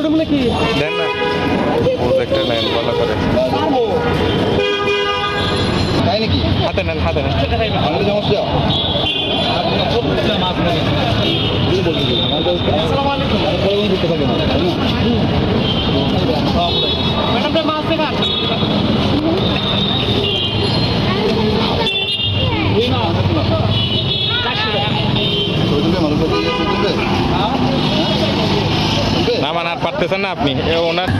Showroom নাকি দেন না। প্রজেক্টে নেন ভালো করে তাই নাকি? হাতে নেন হাতে নেন। আমাদের সমস্যা। আসসালামু আলাইকুম। แต่สนับนี่เอวนั้น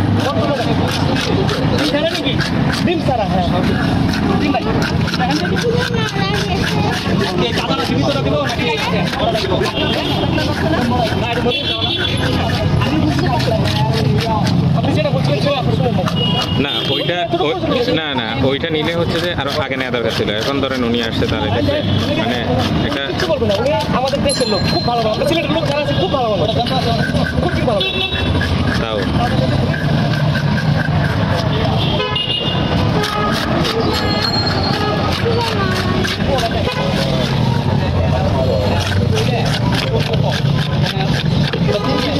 না ওইটা না না ওইটা নিলে হচ্ছে যে আরও আগে নেওয়া দরকার ছিল। এখন ধরেন উনি আসছে তাহলে মানে উনি আমাদের দেশের লোক খুব ভালো লোক যারা আছে খুব ভালো খুব ভালো তাও।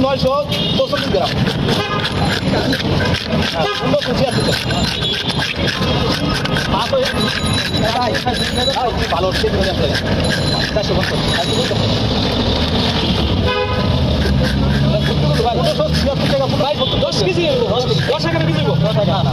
নয়শো চৌষট্টি গ্রাম উন্নত ছিয়াত্তর ভালো চারশো বছর উনিশশো ছিয়াত্তর টাকা ভাই দশ কেজি। দশ টাকা কেজি টাকা না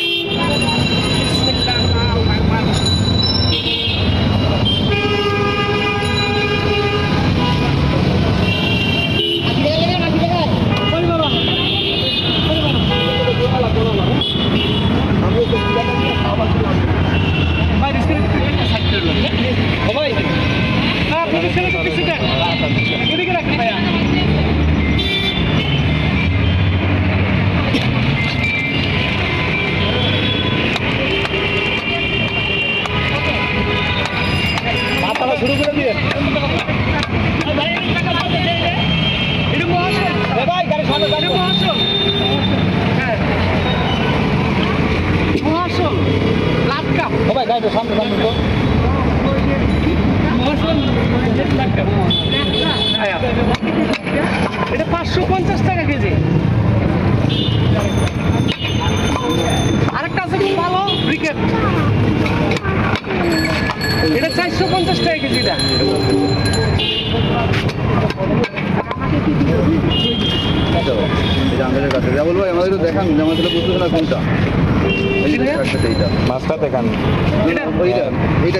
ভাই গাড়িটা সামনে সামনে তো এটা পাঁচশো পঞ্চাশ টাকা কেজি আরেকটা আছে খুব ভালো ব্রিকেট এটা চারশো পঞ্চাশ টাকা কেজিটা এটা আমাদের কাছে যা বলব আমাদের দেখান যে আমাদের বুঝতে না কোনটা এই যে একসাথে এইটা মাছটা দেখান এই যে এই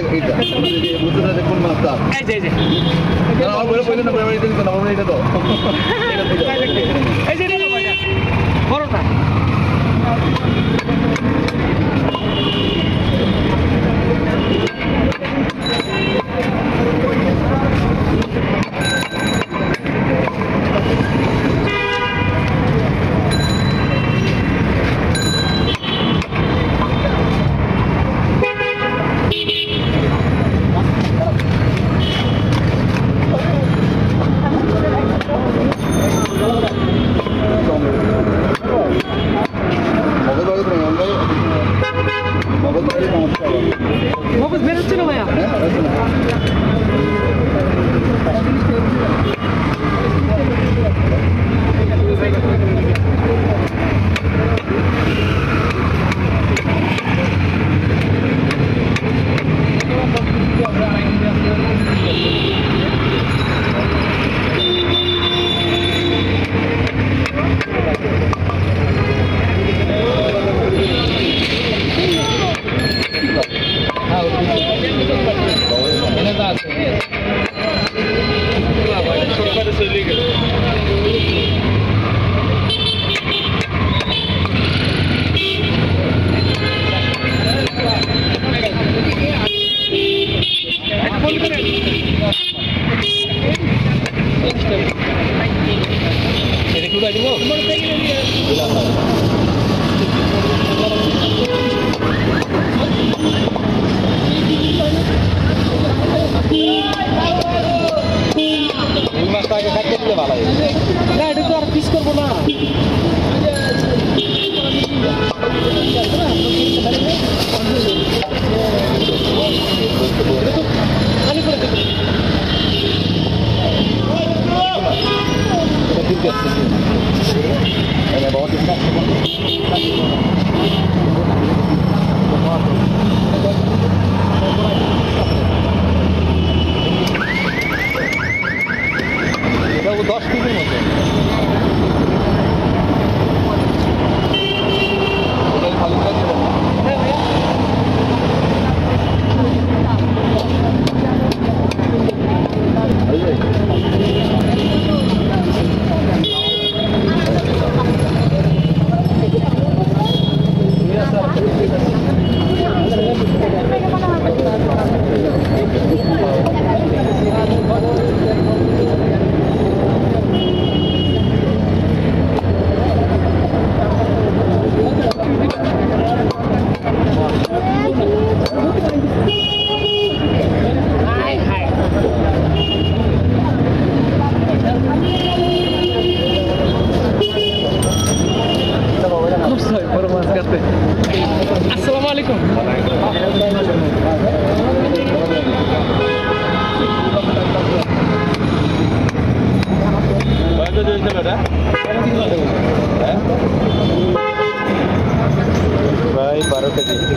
আসসালামু আলাইকুম। ভাই বারো কেজি আজিজ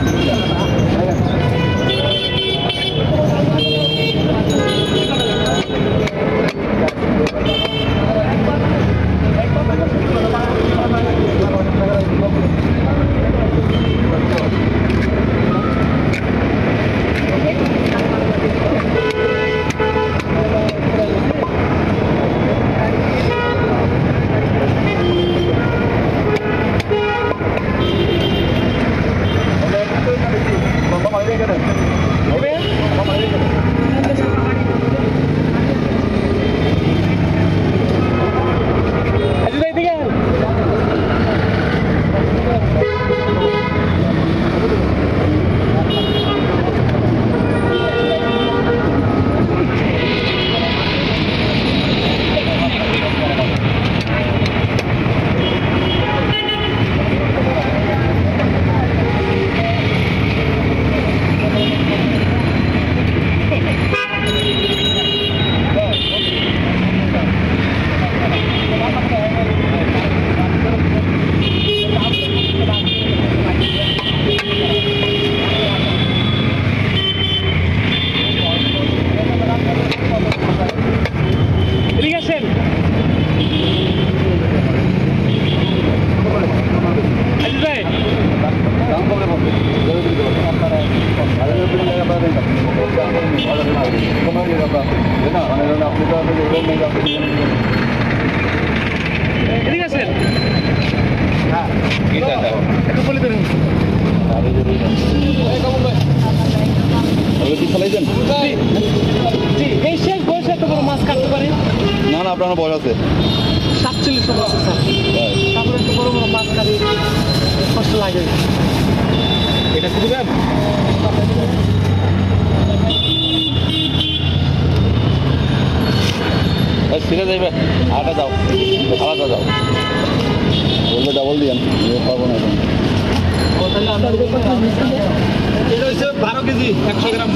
ভাই দিকে এদিকে আসেন আজিজ ভাই এদিকে আসেন। একটু বলে পারে? না না আপনার বয়স আছে। সাতচল্লিশ বছর স্যার। তারপরে এত বড় বড় মাছ কাটি কষ্ট লাগে। এটা শুধু ব্যায়াম ছিঁড়ে যাবে আটা দাও। আলাদা দাও। বললে ডাবল দিয়ান। পাবো না এখন। বারো কেজি একশো গ্রাম।